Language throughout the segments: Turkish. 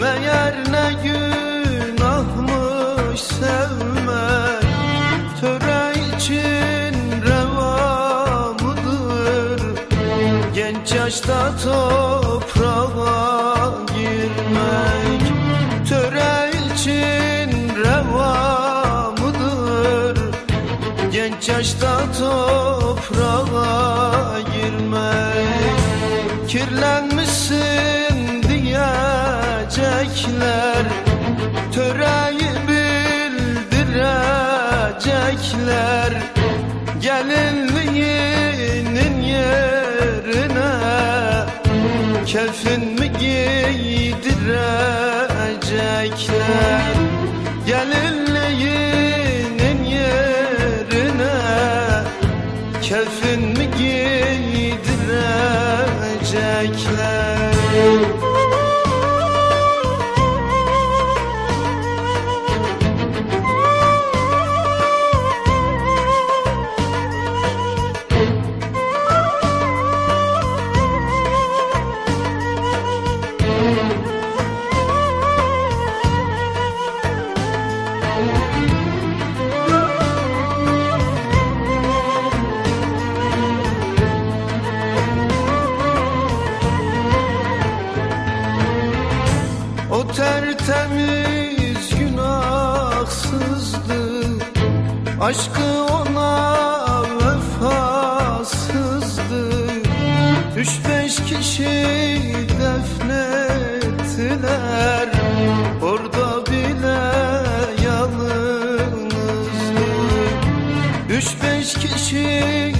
Meğer ne günahmış sevmek Genç yaşta toprağa girmek Töre için reva mıdır? Genç yaşta toprağa girmek Kirlenmişsin diyecekler. Töreyi bildirecekler. Gelinliğinin yerine Kefin mi giydirecekler? Gelinliğinin yerine Kefin mi giydirecekler tertemiz günahsızdı. Aşkı ona vefasızdı. Üç beş kişi defnettiler. Orada bile yalnızdı. Üç beş kişi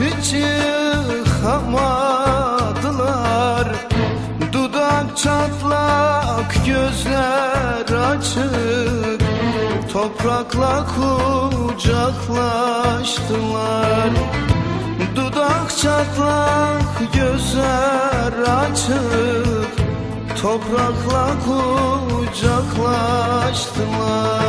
Yıkamadılar Dudak çatlak gözler açık. Toprakla kucaklaştılar. Dudak çatlak gözler açık. Toprakla kucaklaştılar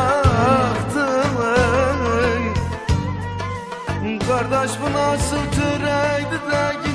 çaktı Kardeş bu nasıl türeydi de